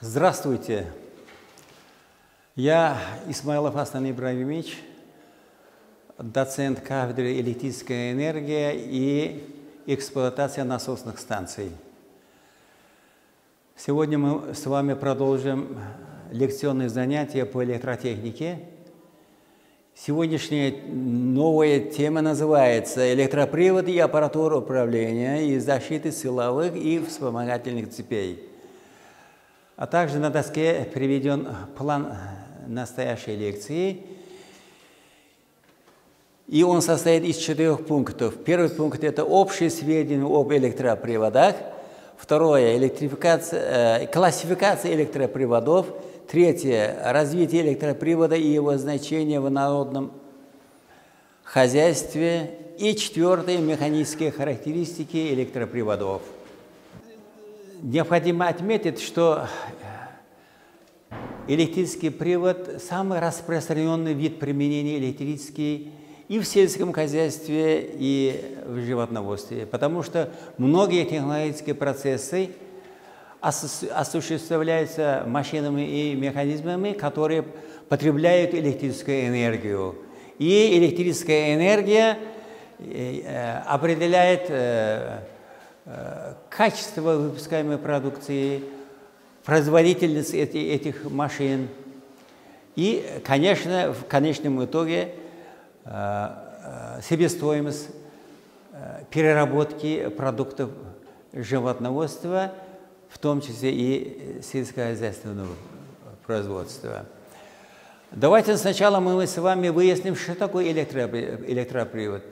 Здравствуйте. Я Исмаилов Асан Ибрагимович, доцент кафедры электрическая энергия и эксплуатация насосных станций. Сегодня мы с вами продолжим лекционные занятия по электротехнике. Сегодняшняя новая тема называется «Электроприводы и аппаратура управления и защиты силовых и вспомогательных цепей». А также на доске приведен план настоящей лекции. И он состоит из четырех пунктов. Первый пункт – это общие сведения об электроприводах. Второе – э, классификация электроприводов. Третье – развитие электропривода и его значение в народном хозяйстве. И четвертое – механические характеристики электроприводов. Необходимо отметить, что электрический привод – самый распространенный вид применения электрический и в сельском хозяйстве, и в животноводстве, потому что многие технологические процессы осуществляются машинами и механизмами, которые потребляют электрическую энергию. И электрическая энергия э, определяет э, э, качество выпускаемой продукции, производительность этих машин и, конечно, в конечном итоге себестоимость переработки продуктов животноводства – в том числе и сельскохозяйственного производства. Давайте сначала мы с вами выясним, что такое электропривод,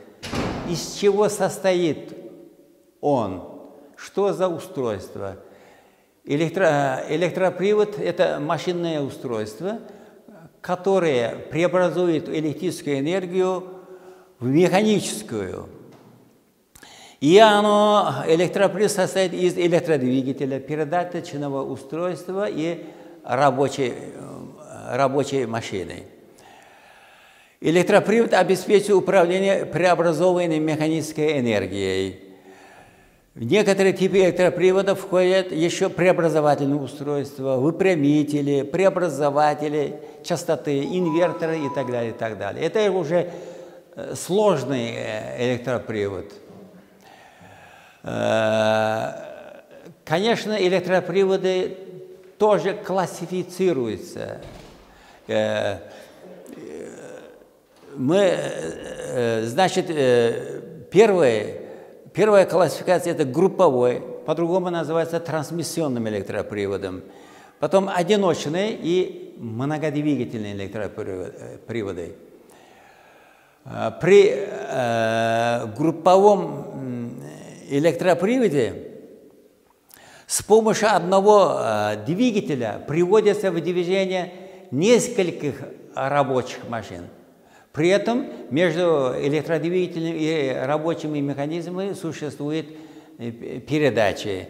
из чего состоит он, что за устройство. Электро, электропривод – это машинное устройство, которое преобразует электрическую энергию в механическую – и оно, электропривод состоит из электродвигателя, передаточного устройства и рабочей, рабочей машины. Электропривод обеспечивает управление преобразованной механической энергией. В некоторые типы электроприводов входят еще преобразовательные устройства, выпрямители, преобразователи частоты, инверторы и так далее, и так далее. Это уже э, сложный э, электропривод – Э, конечно, электроприводы тоже классифицируются. Мы, значит, первая, первая классификация – это групповой, по-другому называется трансмиссионным электроприводом. Потом одиночные и многодвигательные электроприводы. При групповом электроприводе с помощью одного э, двигателя приводится в движение нескольких рабочих машин. При этом между электродвигателем и рабочими механизмами существует э, передачи.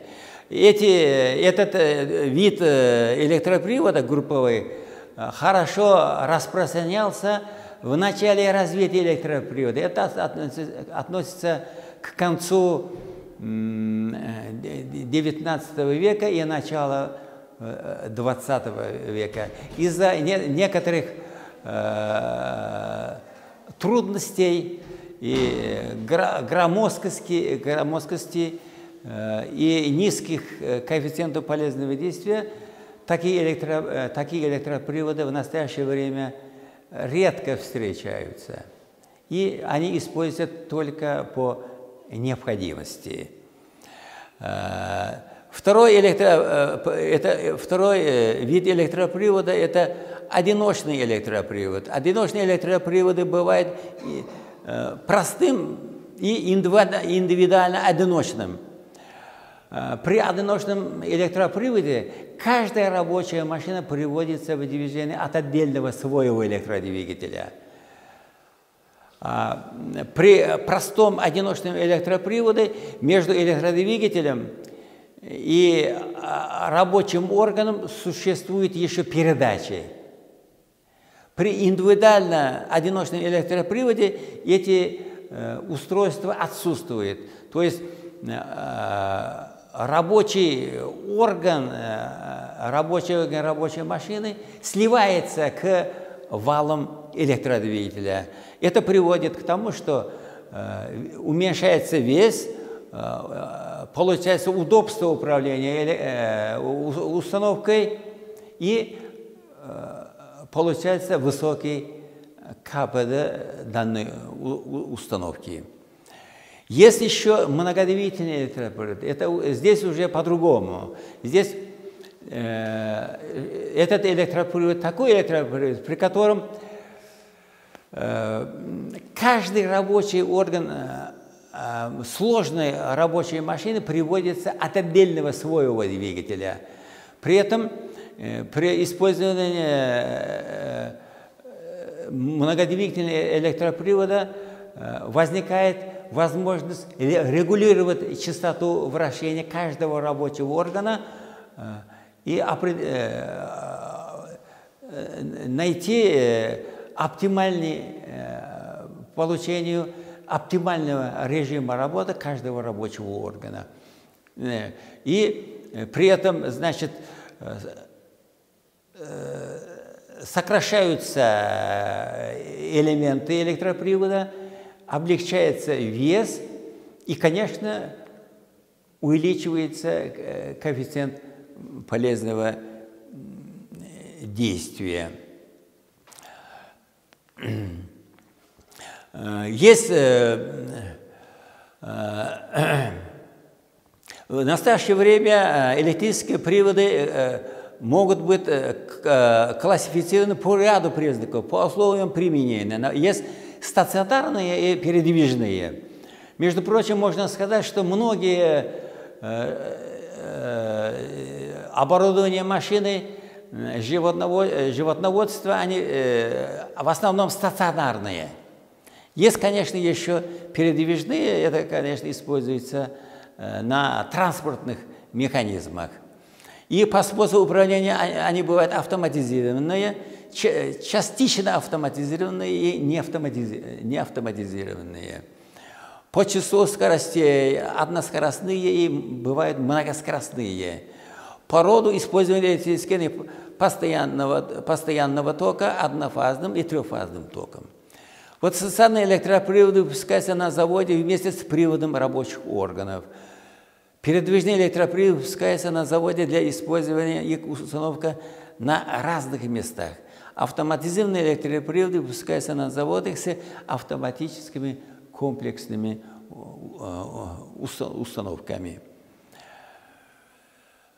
Эти, этот э, вид электропривода групповой хорошо распространялся в начале развития электропривода. Это относится к концу XIX века и начала XX э, века. Из-за некоторых э, трудностей и громоздкости, громоздкости э, и низких коэффициентов полезного действия такие, электро, такие электроприводы в настоящее время редко встречаются. И они используются только по необходимости. Э, второй, электро, э, это, второй э, вид электропривода – это одиночный электропривод. Одиночные электроприводы бывают простым и индивидуально одиночным. При одиночном электроприводе каждая рабочая машина приводится в движение от отдельного своего электродвигателя – а, при простом одиночном электроприводе между электродвигателем и а, рабочим органом существует еще передачи. При индивидуально одиночном электроприводе эти э, устройства отсутствуют. То есть э, рабочий орган, э, рабочей, машины сливается к валам электродвигателя. Это приводит к тому, что э, уменьшается вес, э, получается удобство управления установкой и получается высокий КПД данной установки. Есть еще многодвигательный электропривод. Это здесь уже по-другому. Здесь э, этот электропривод такой электропривод, при котором э, каждый рабочий орган э, э, сложной рабочей машины приводится от отдельного своего двигателя. При этом э, при использовании э, э многодвигательного электропривода э, возникает возможность регулировать частоту вращения каждого рабочего органа э, и э, э, найти оптимальный получению оптимального режима работы каждого рабочего органа. И при этом, значит, сокращаются элементы электропривода, облегчается вес и, конечно, увеличивается э, коэффициент полезного действия. Э, есть э, в настоящее время электрические приводы могут быть классифицированы по ряду признаков, по условиям применения. Есть стационарные и передвижные. Между прочим, можно сказать, что многие э, э, оборудования машины э, животноводства, они в основном стационарные. Есть, конечно, еще передвижные, это, конечно, используется на транспортных механизмах. И по способу управления они бывают автоматизированные – частично автоматизированные и не, автоматизированные. По числу скоростей односкоростные и бывают многоскоростные. По роду использования электрической постоянного, постоянного тока однофазным и трехфазным током. Вот социальные электроприводы выпускаются на заводе вместе с приводом рабочих органов. Передвижные электроприводы выпускаются на заводе для использования их установка на разных местах. Автоматизированные электроприводы выпускаются на заводах с автоматическими комплексными э, э, установками.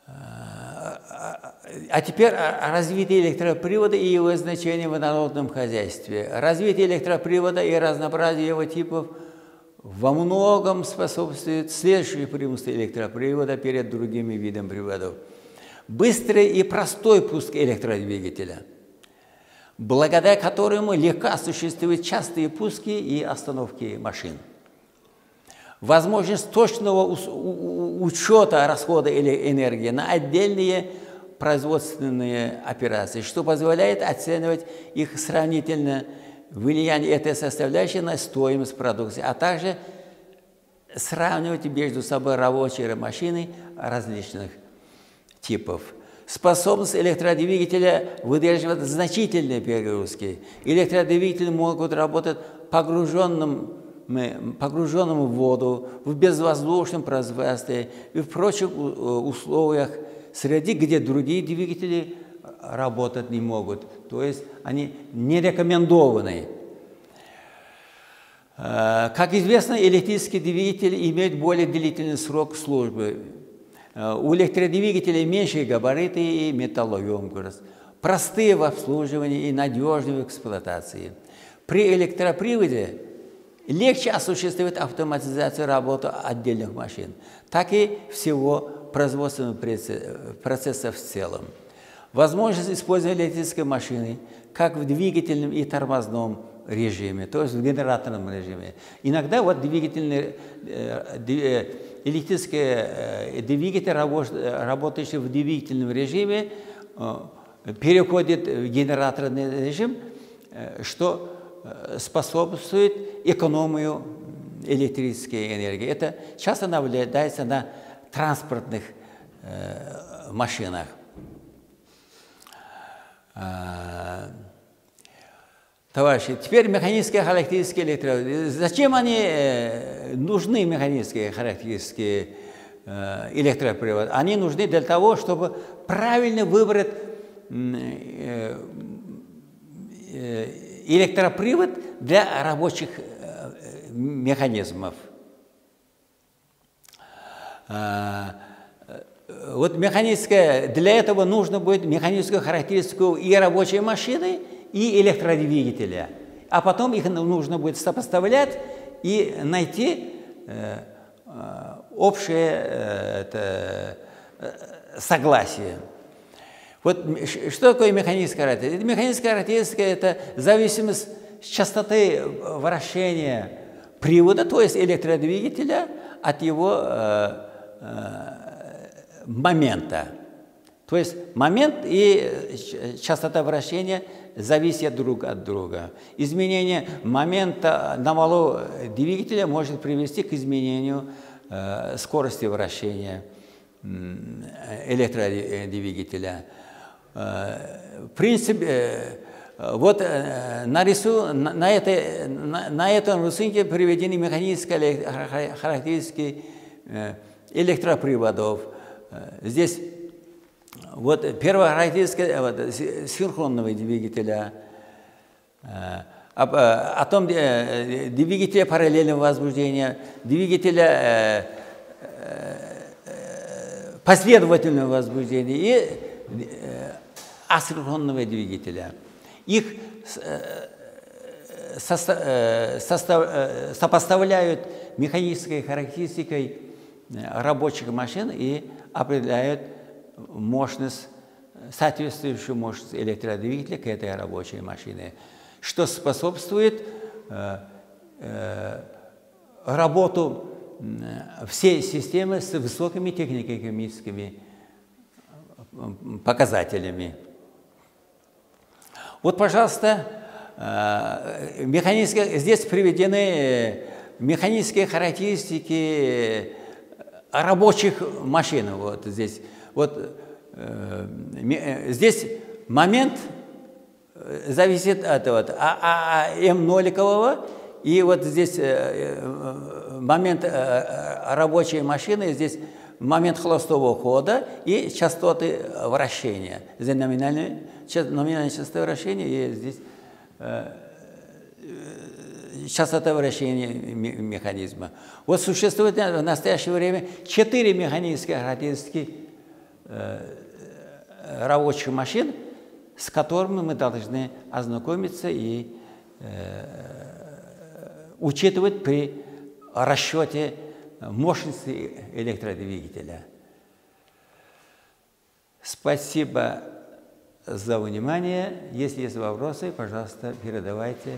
А теперь развитие электропривода и его значение в народном хозяйстве. Развитие электропривода и разнообразие его типов во многом способствует следующему преимуществу электропривода перед другими видами приводов. Быстрый и простой пуск электродвигателя – благодаря которому легко осуществить частые пуски и остановки машин. Возможность точного учета расхода энергии на отдельные производственные операции, что позволяет оценивать их сравнительно влияние этой составляющей на стоимость продукции, а также сравнивать между собой рабочие машины различных типов – способность электродвигателя выдерживать значительные перегрузки. Электродвигатели могут работать погруженным, погруженным в воду, в безвоздушном пространстве и в прочих э, условиях среди, где другие двигатели работать не могут. То есть они не рекомендованы. Э, как известно, электрические двигатели имеют более длительный срок службы. Э, у электродвигателей меньшие габариты и металлоемкость, простые в обслуживании и надежные в эксплуатации. При электроприводе легче осуществить автоматизацию работы отдельных машин, так и всего производственного процесса в целом. Возможность использования электрической машины как в двигательном и тормозном режиме, то есть в генераторном режиме. Иногда вот двигательный, э, э, электрические э, двигатели, работающие в двигательном режиме, переходят в генераторный режим, что способствует экономию электрической энергии. Это часто наблюдается на транспортных машинах. А, товарищи, теперь механические характеристики электропривода. Зачем они э, нужны, механические характеристики э, электропривода? Они нужны для того, чтобы правильно выбрать э, электропривод для рабочих механизмов. Вот механическая, для этого нужно будет механическую характеристику и рабочей машины, и электродвигателя. А потом их нужно будет сопоставлять и найти э, э, общее э, это, согласие. Вот что такое механическая характеристика? Механическая характеристика – это зависимость частоты вращения привода, то есть электродвигателя, от его момента. То есть момент и частота вращения зависят друг от друга. Изменение момента на валу двигателя может привести к изменению э, скорости вращения электродвигателя. Э, в принципе, э, вот на, рису, на, этой, на, на этом рисунке приведены механические характеристики электроприводов – Э, здесь вот первая характеристика вот, синхронного двигателя, э, о, том э, двигателя параллельного возбуждения, двигателя последовательного возбуждения и асинхронного двигателя. Их сопоставляют механической характеристикой рабочих машин и определяют мощность, соответствующую мощность электродвигателя к этой рабочей машине, что способствует э, э, работу всей системы с высокими технико-экономическими показателями. Вот, пожалуйста, э, механические, здесь приведены механические характеристики рабочих машин. Вот здесь. Вот э, э здесь момент э, зависит от вот, а, а, а М ноликового, и вот здесь э, э момент э, рабочей машины, здесь момент холостого хода и частоты вращения. Здесь номинальная, номинальная частота вращения, и здесь э, частота вращения механизма. Вот существует в настоящее время четыре механические характеристики э, рабочих машин, с которыми мы должны ознакомиться и э, учитывать при расчете мощности электродвигателя. Спасибо за внимание. Если есть вопросы, пожалуйста, передавайте.